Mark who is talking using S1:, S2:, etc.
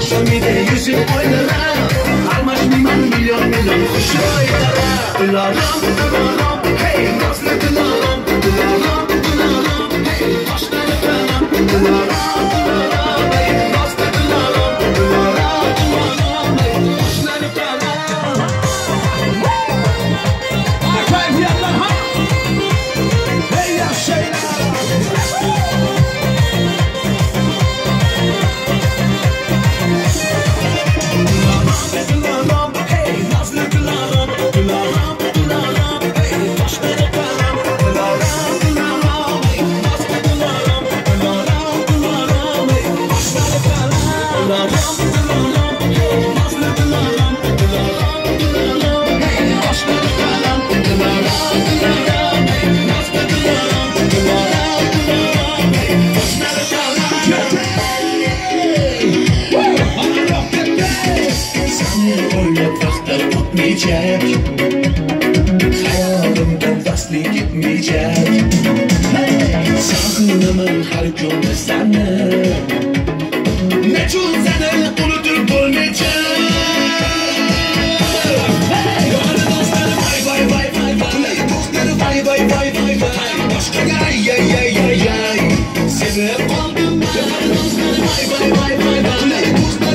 S1: Akşamide yüzün oynara Almaşmayman milyon milyon kuş oynara Dilaram, dilaram, hey Nazlı dilaram Dilaram, dilaram, hey Başları kalam Dilaram, dilaram, hey Nazlı dilaram Dilaram, dilaram, hey Başları kalam
S2: fiyatlar ha. Hey ya şeyler.
S1: Tahta tutmayacak Hayalımdan vasli gitmeyecek Sağınımın her gün seni Meçhul seni unutup yay Sevip kaldım ben vay vay vay vay vay